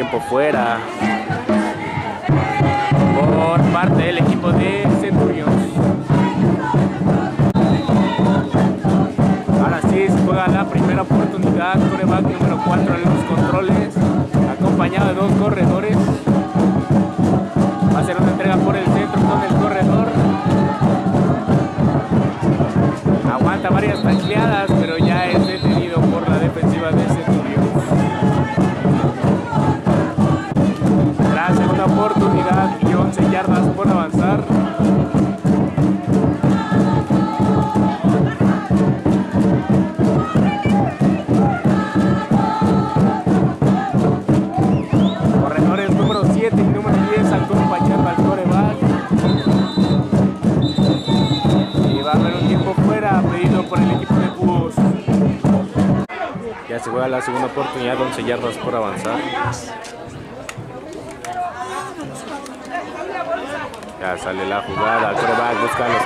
tiempo fuera por parte del equipo de Centurions. Ahora sí se juega la primera oportunidad, coreback número 4 en los controles, acompañado de dos corredores. Va a ser una entrega por el centro con el corredor. se juega la segunda oportunidad, 11 yardas por avanzar. Ya sale la jugada, Crobat busca los.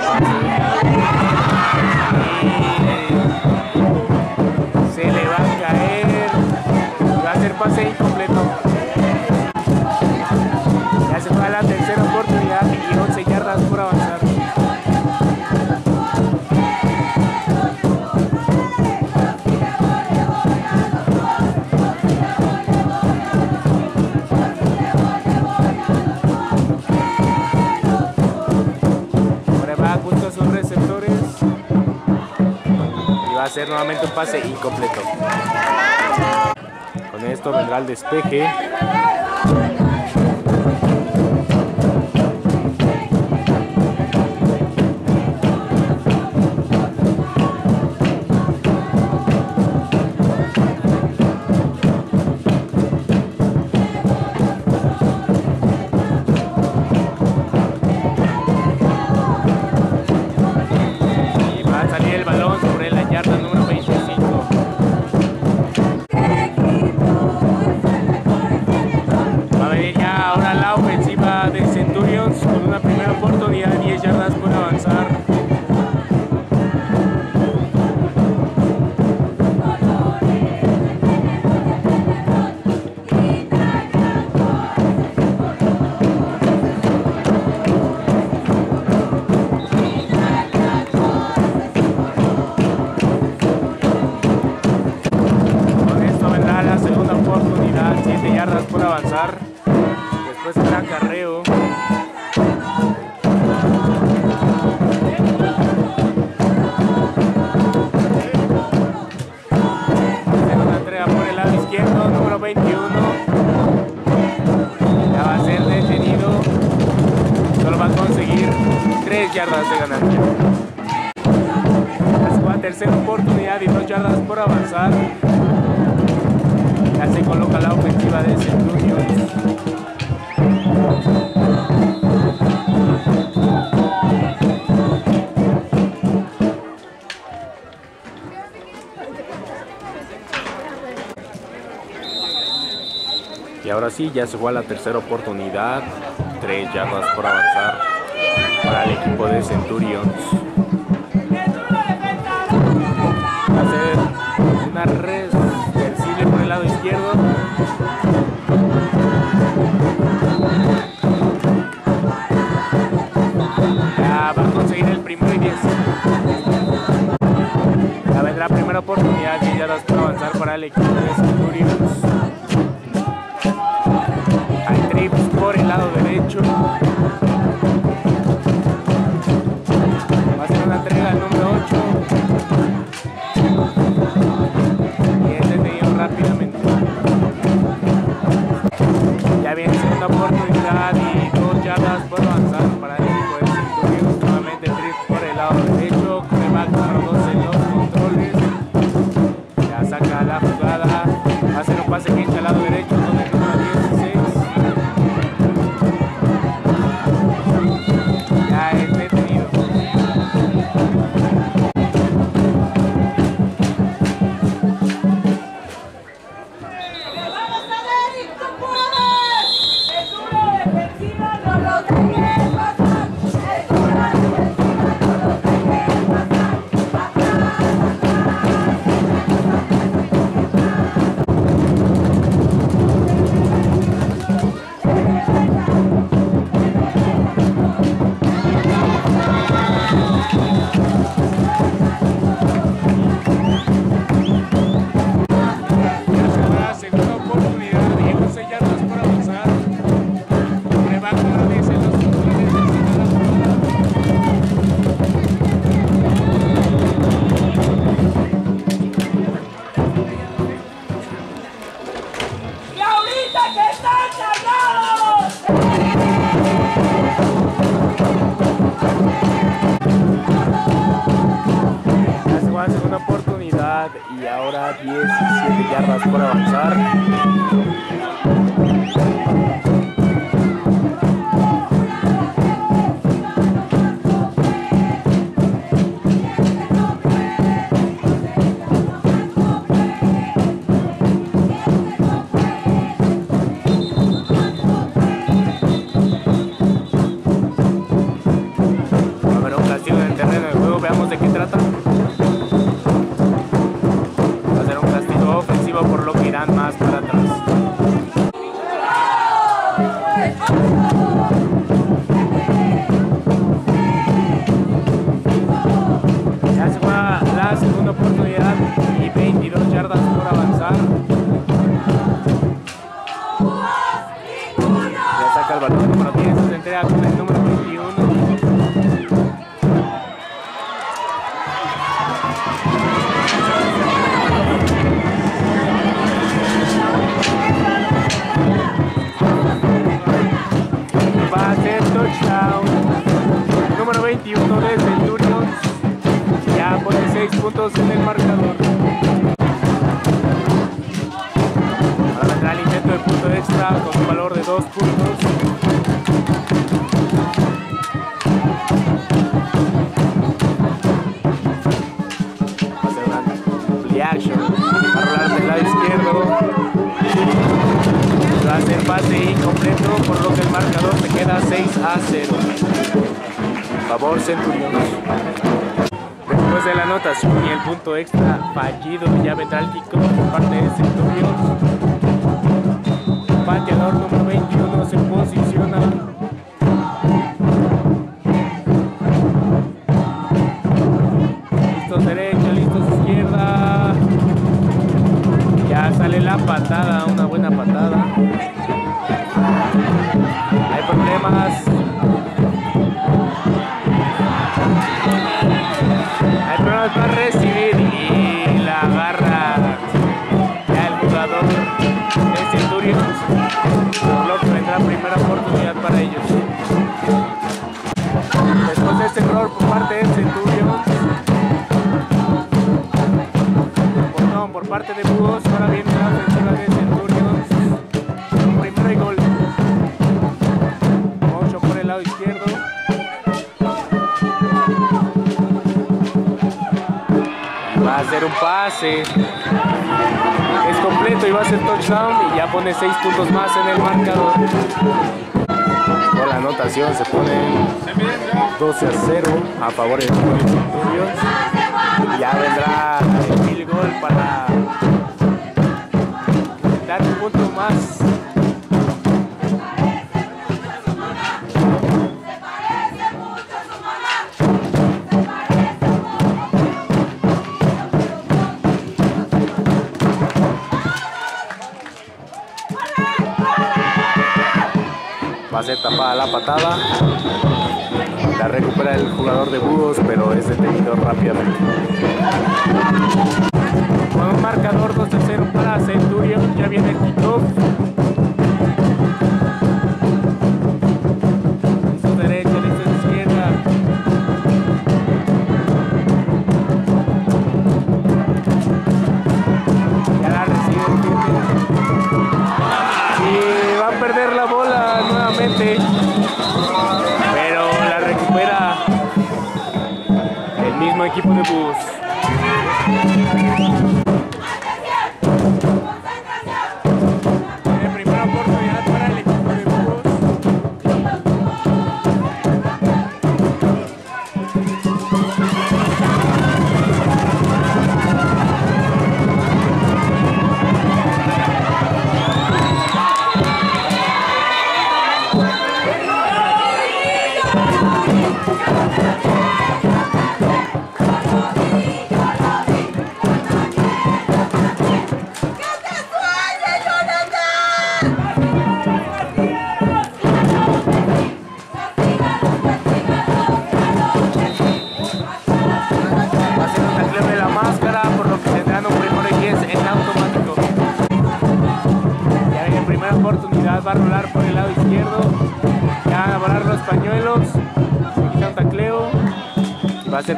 Se le va a caer, va a ser pase incompleto. hacer nuevamente un pase incompleto. Con esto vendrá el despeje. pasar. Ya se coloca la ofensiva de Centurions Y ahora sí, ya se fue a la tercera oportunidad. Tres yardas por avanzar para el equipo de Centurions. Arres del cine por el lado izquierdo. en los controles. Ya saca la jugada, hacer un pase Es completo y va a ser touchdown y ya pone 6 puntos más en el marcador. Con la anotación se pone 12 a 0 a favor de Centurions. Ya vendrá el goal para dar un punto más. Ser tapada la patada. La recupera el jugador de Búhos, pero es detenido rápidamente. Con un marcador 2 a 0 para Centurion, ya viene el kickoff. Equipo de Bus.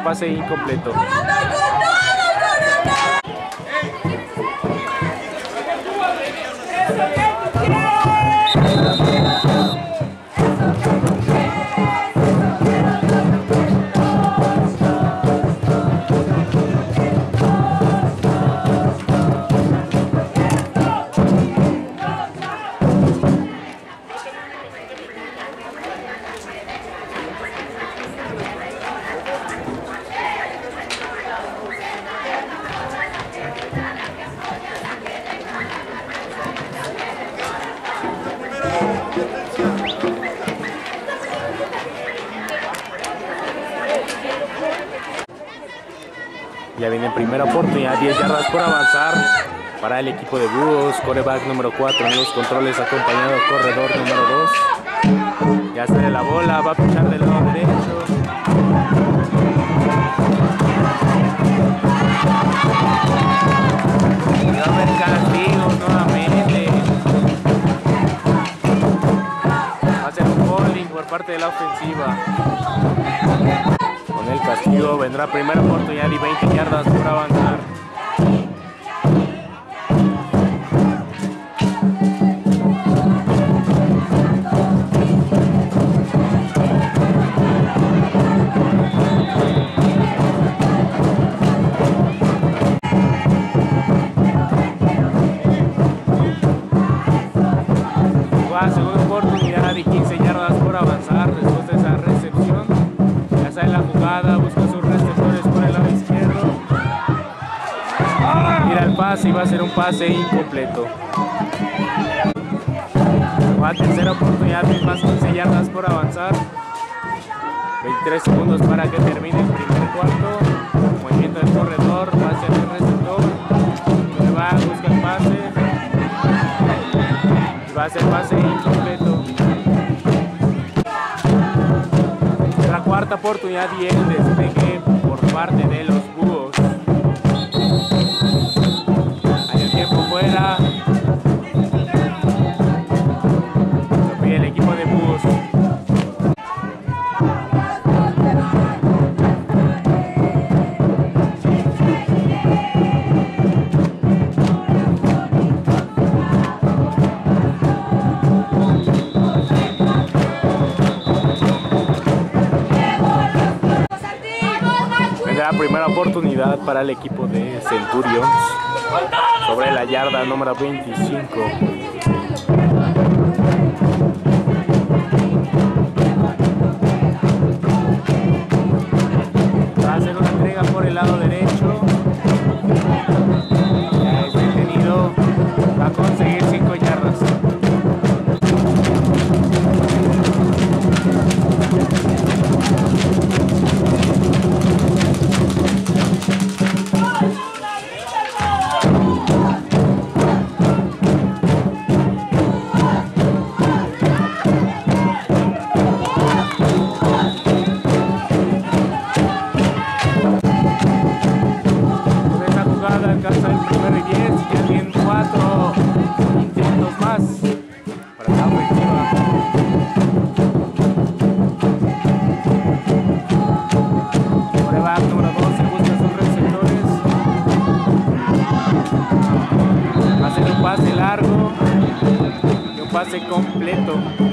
Pase incompleto. El equipo de Búhos, coreback número 4 en los controles acompañado corredor número 2. Ya sale la bola, va a pichar del lado derecho. Y va a haber castigo nuevamente. Va a ser un bowling por parte de la ofensiva. Con el castigo vendrá primera oportunidad y 20 yardas por avanzar. Y va a ser un pase incompleto. Va a tercera oportunidad, mismas 15 yardas por avanzar. 23 segundos para que termine el primer cuarto. Movimiento del corredor, pase del receptor. Se va, busca el pase. Va a ser pase incompleto. La cuarta oportunidad y el despeje por parte de los Oportunidad para el equipo de Centurions sobre la yarda número 25. Completo.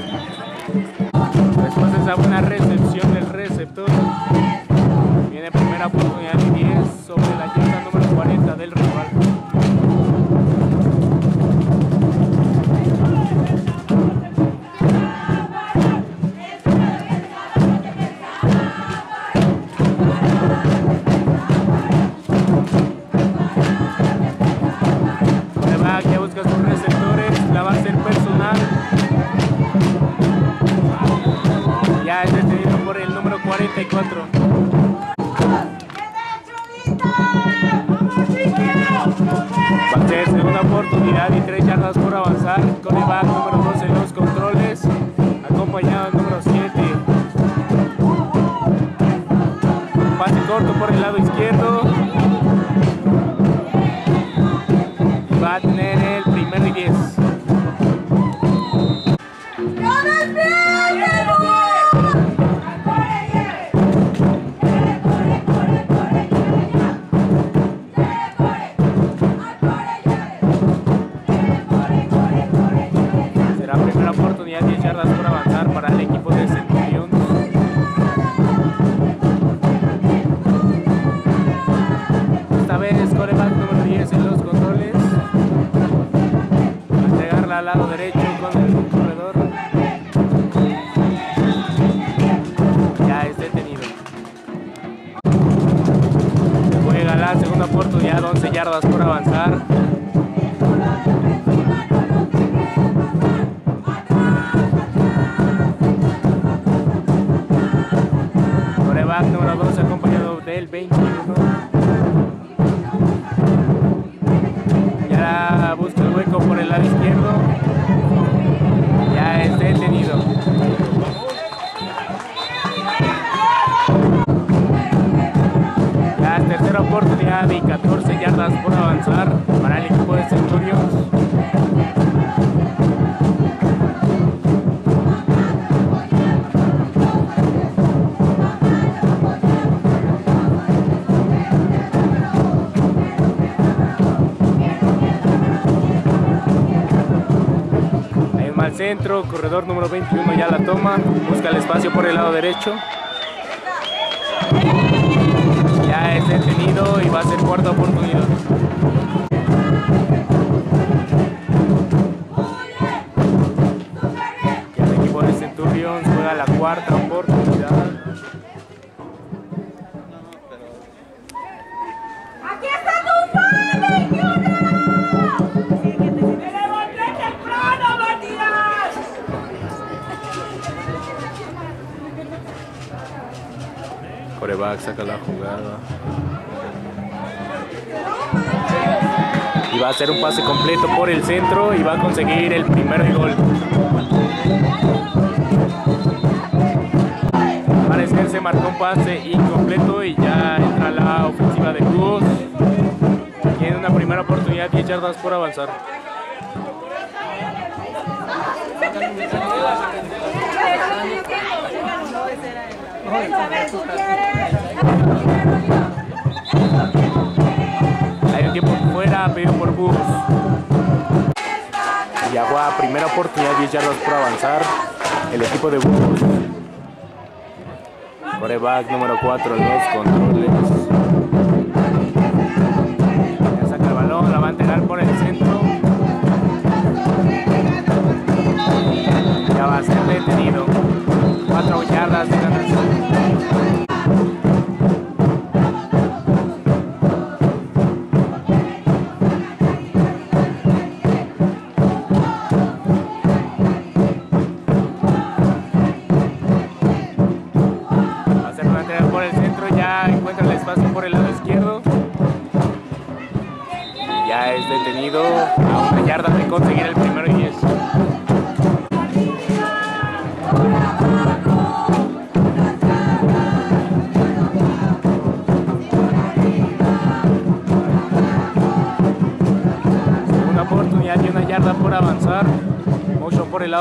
Corto por el lado izquierdo. Lado derecho Centro, corredor número 21 ya la toma, busca el espacio por el lado derecho. Ya es detenido y va a ser cuarta oportunidad. Y el equipo de Centurions juega la cuarta Saca la jugada. Y va a hacer un pase completo por el centro y va a conseguir el primer gol. Parecer se marcó un pase incompleto y ya entra la ofensiva de Búhos. Tiene una primera oportunidad, 10 yardas por avanzar. Hay un tiempo fuera pedido por Búhos. Yagua, primera oportunidad, 10 yardas por avanzar. El equipo de Búhos. Coreback número 4 en los controles. Ya saca el balón, la va a entregar por el centro. Ya va a ser detenido.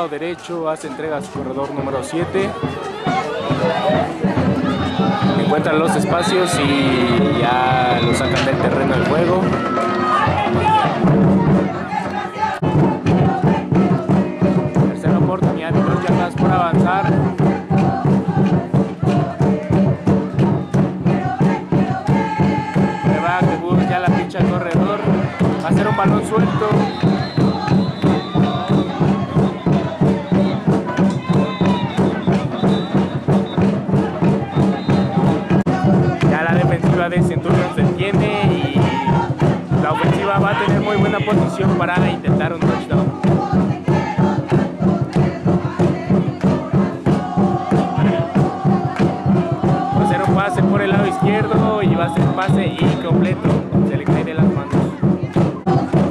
Derecho, hace entrega a su corredor número 7 encuentran los espacios y ya lo sacan del terreno del juego. Tercera oportunidad, dos por avanzar. Izquierdo y va a ser pase incompleto. Se le cae de las manos.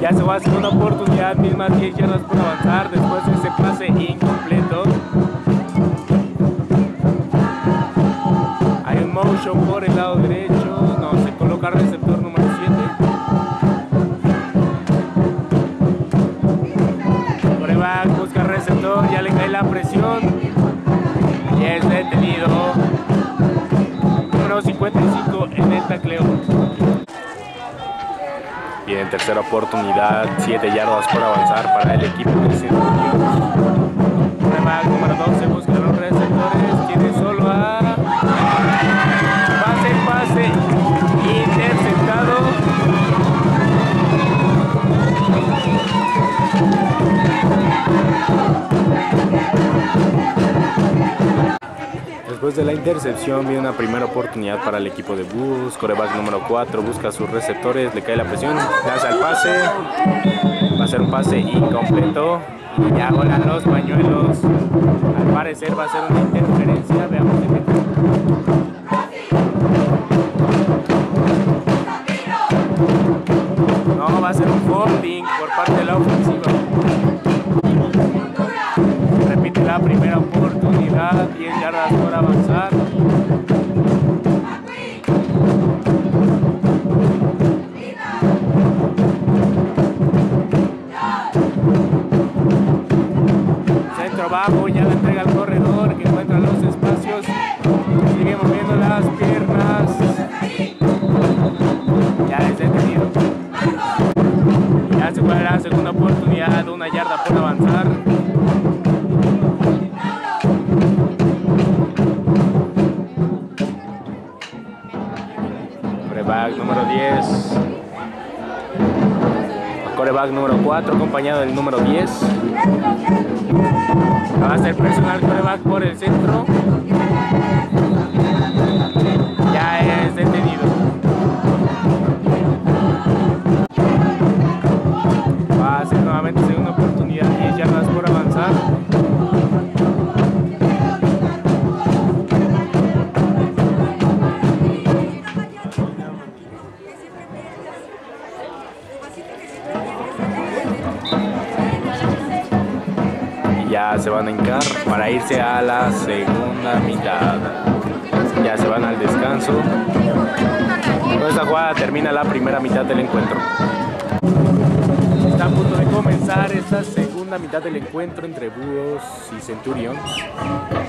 Ya se va a hacer una oportunidad, mismas 10 yardas por avanzar después de ese pase incompleto. Hay un motion por el lado en el tacleo. Bien, tercera oportunidad, 7 yardas por avanzar para el equipo de. Coreback número 12 Después de la intercepción viene una primera oportunidad para el equipo de Bus. Coreback número 4 busca sus receptores, le cae la presión, lanza el pase. Va a ser un pase incompleto. Y volan los pañuelos. Al parecer va a ser una interferencia. Veamos de qué No, va a ser un holding por parte de la ofensiva. Repite la primera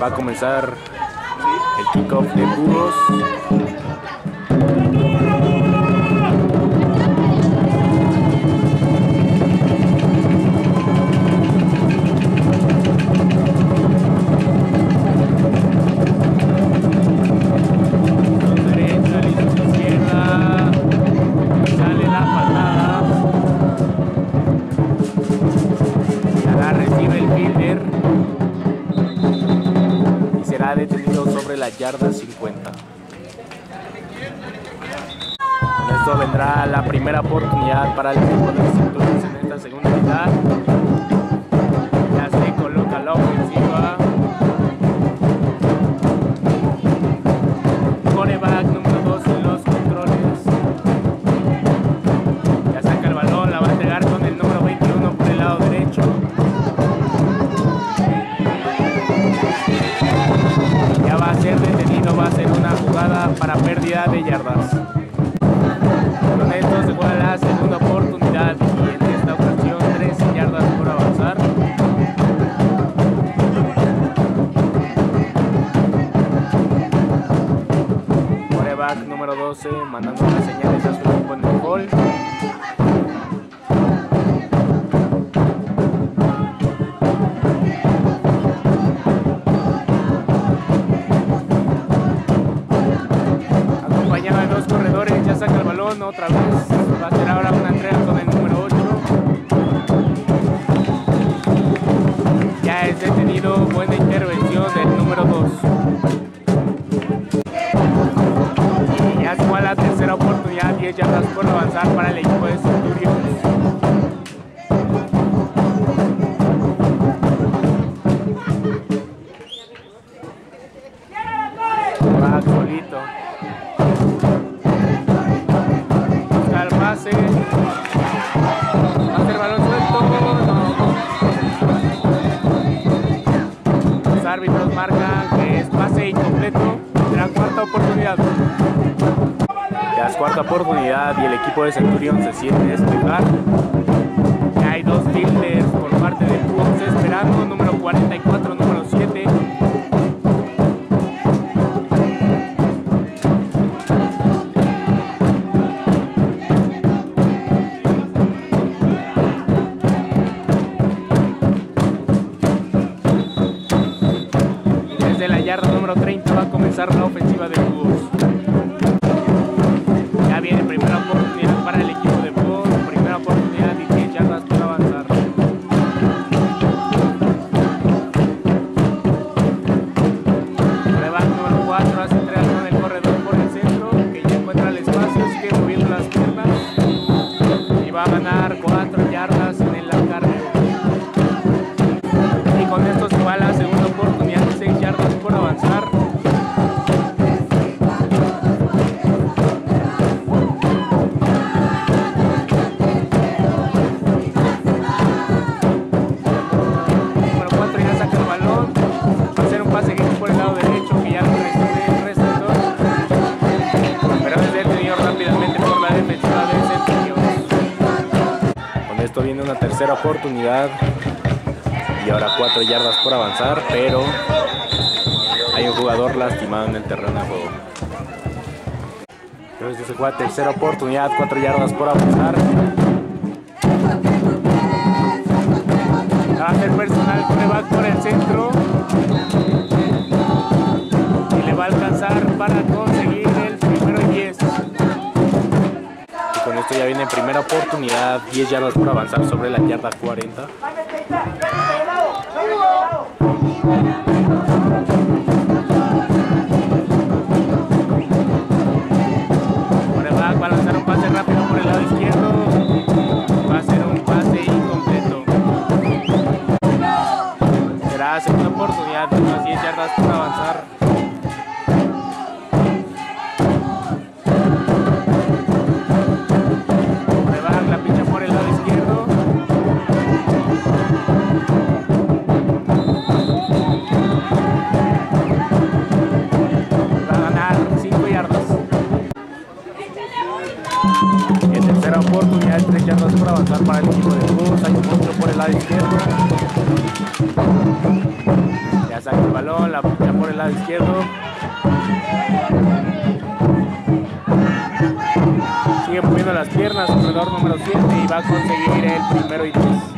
Va a comenzar buena intervención del número 2. Ya se fue a la tercera oportunidad, 10 yardas por avanzar para el equipo de de Centurión se siente este lugar. tercera oportunidad. Y ahora cuatro yardas por avanzar, pero hay un jugador lastimado en el terreno de juego. Entonces este se juega tercera oportunidad, cuatro yardas por avanzar. Va a hacer personal, coreback por el centro. Y le va a alcanzar para primera oportunidad, 10 yardas por avanzar sobre la yarda 40. avanzar para el equipo de Cruz. Hay un control por el lado izquierdo. Ya saca el balón, la pincha por el lado izquierdo. Sigue moviendo las piernas, corredor número 7 y va a conseguir el primero y tres.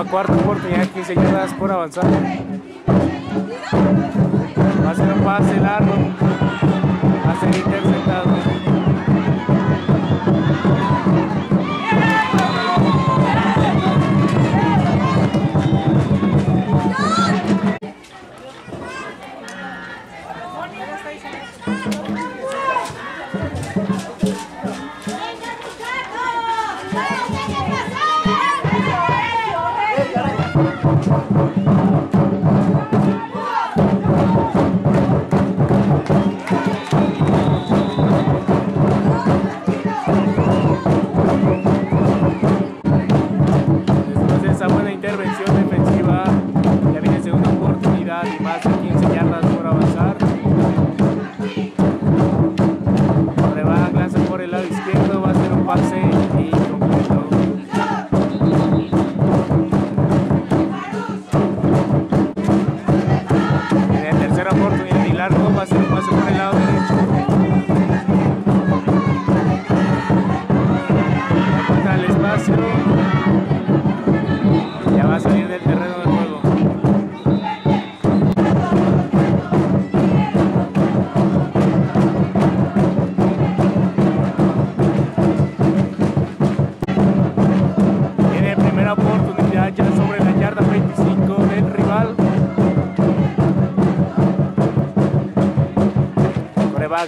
Va cuarta oportunidad, 15 yardas por avanzar. Va a ser un pase largo. Va a ser interceptado.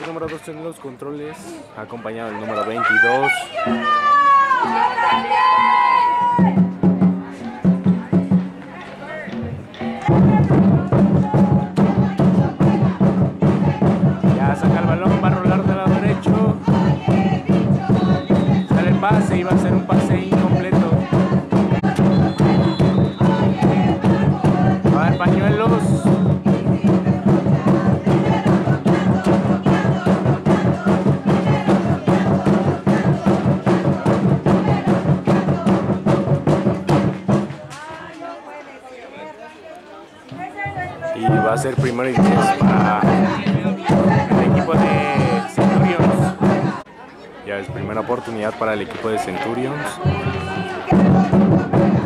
número 2 en los controles, acompañado del número 22. Ya saca el balón, va a rolar del lado derecho. Sale el pase y va a ser un pase. primero y 10 para el equipo de Centurions. Ya es primera oportunidad para el equipo de Centurions.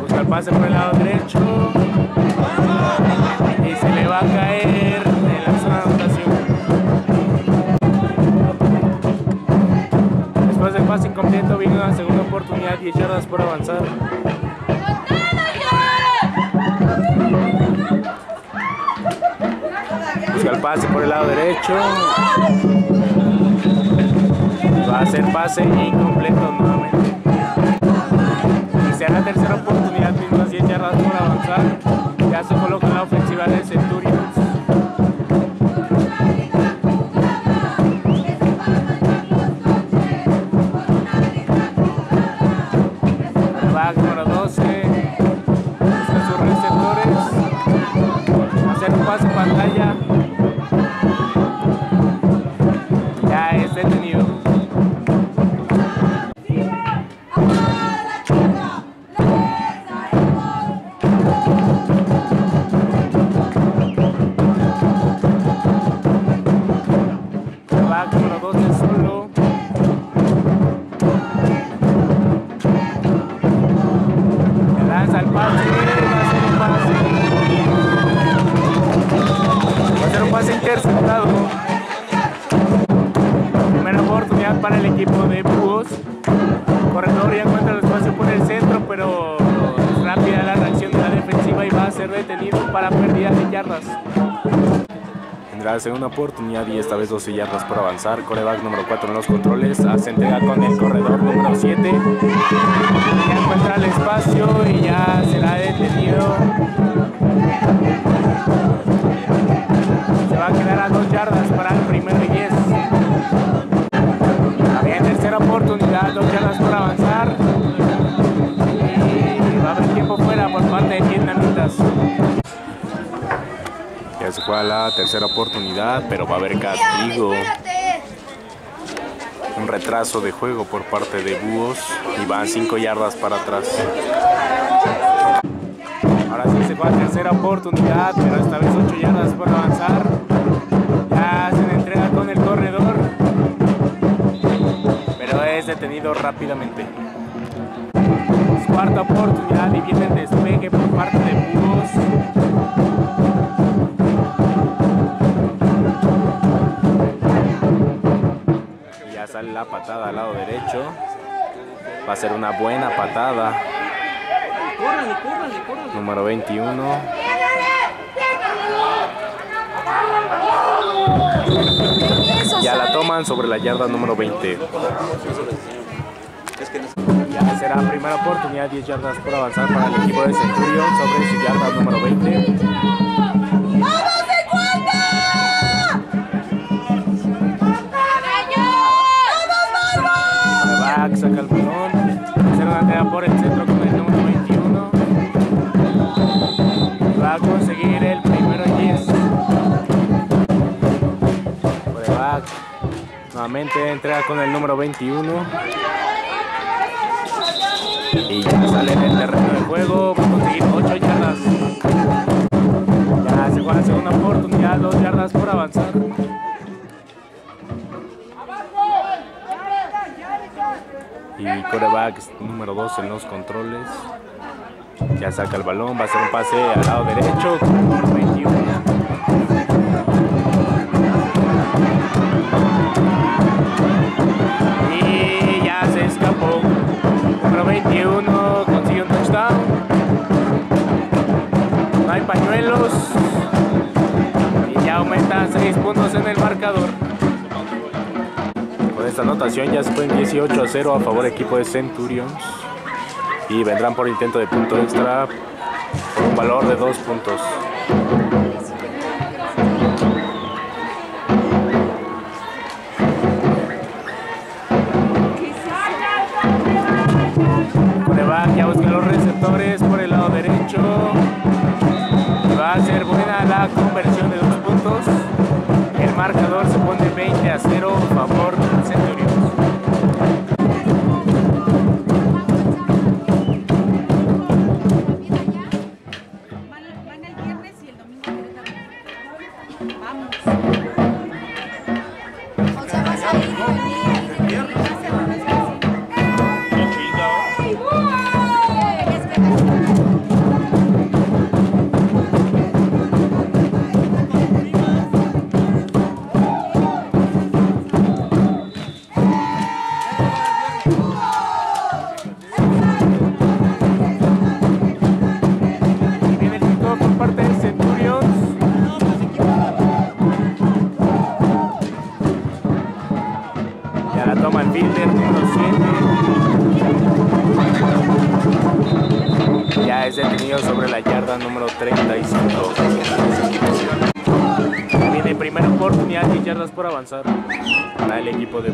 Busca el pase por el lado derecho. Y se le va a caer en la zona de anotación. Después del pase incompleto viene una segunda oportunidad, 10 yardas por avanzar. El pase por el lado derecho. Va a ser pase incompleto nuevamente. Y será la tercera oportunidad, mismas 10 yardas por avanzar. Segunda oportunidad y esta vez 12 yardas por avanzar. Coreback número 4 en los controles. Hace entrega con el corredor número 7. Ya encuentra el espacio y ya será detenido. Se va a quedar a 2 yardas para el primero y 10. También tercera oportunidad, 2 yardas por avanzar. Y va a haber tiempo fuera por parte de vietnamitas. Se juega la tercera oportunidad, pero va a haber castigo. Un retraso de juego por parte de Búhos y van 5 yardas para atrás. Ahora sí se juega tercera oportunidad, pero esta vez 8 yardas por avanzar. Ya hacen entrega con el corredor, pero es detenido rápidamente. Cuarta oportunidad y viene el despegue por parte de Búhos. Sale la patada al lado derecho. Va a ser una buena patada. Número 21. Ya la toman sobre la yarda número 20. Ya será primera oportunidad, 10 yardas por avanzar para el equipo de Centurion sobre su yarda número 20. Por el centro con el número 21. Va a conseguir el primero y 10. Coreback nuevamente entrega con el número 21. Y ya sale en el terreno de juego. Va a conseguir 8 yardas. Ya se juega segunda oportunidad, 2 yardas por avanzar. Y coreback número 2 en los controles. Ya saca el balón, va a hacer un pase al lado derecho con el número 21. Y ya se escapó. Número 21 consigue un touchdown. No hay pañuelos. Y ya aumenta a 6 puntos en el marcador. Esta anotación ya se ponen 18 a 0 a favor equipo de Centurions. Y vendrán por intento de punto extra un valor de 2 puntos. Coreback los receptores para el equipo de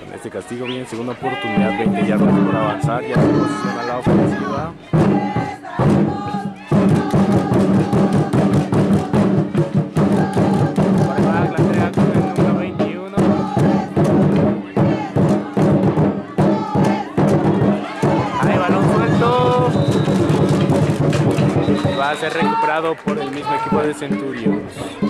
Con este castigo viene segunda oportunidad, 20 yardas por avanzar, ya se posiciona la ofensiva. va a ser recuperado por el equipo de Centurions.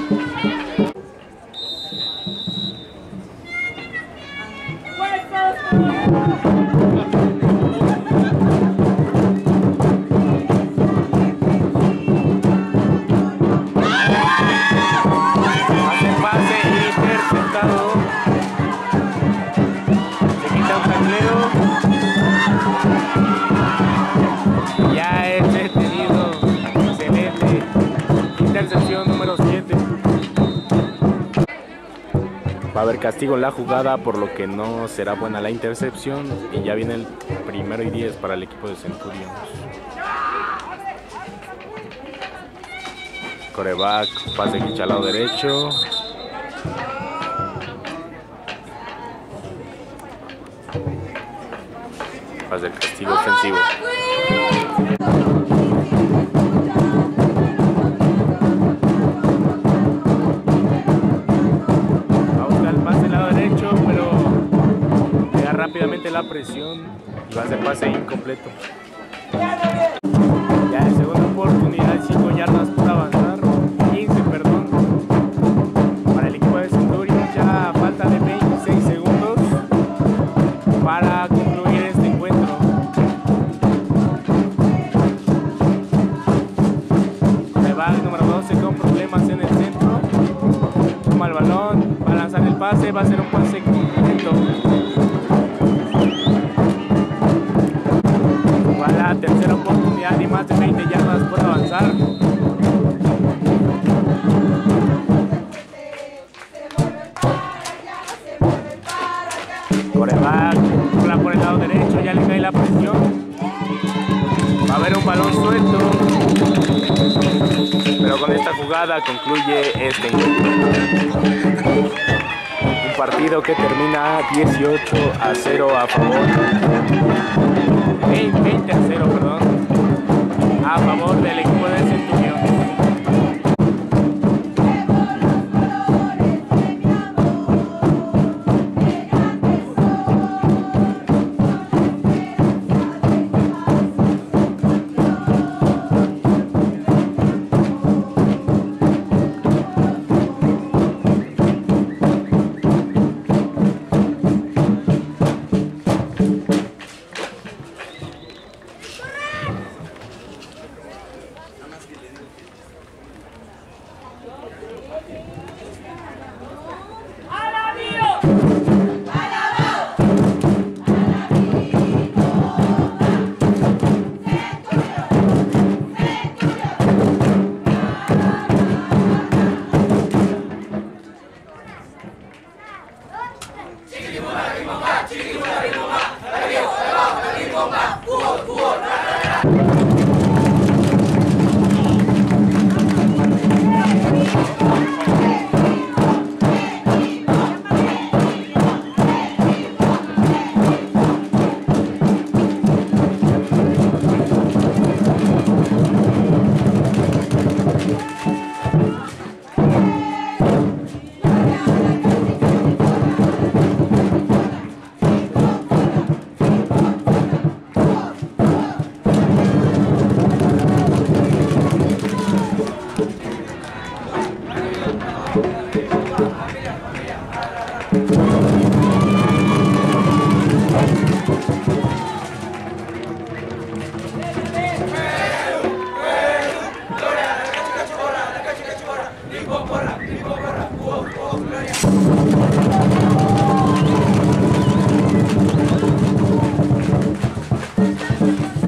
castigo en la jugada, por lo que no será buena la intercepción. Y ya viene el primero y 10 para el equipo de Centurions. Coreback, pase de al lado derecho. Pase del castigo ofensivo. rápidamente la presión y va a ser pase incompleto. Ya en segunda oportunidad, 5 yardas concluye este. Un partido que termina 18 a 0 a favor. 20 a 0, perdón. A favor del equipo de Centurión.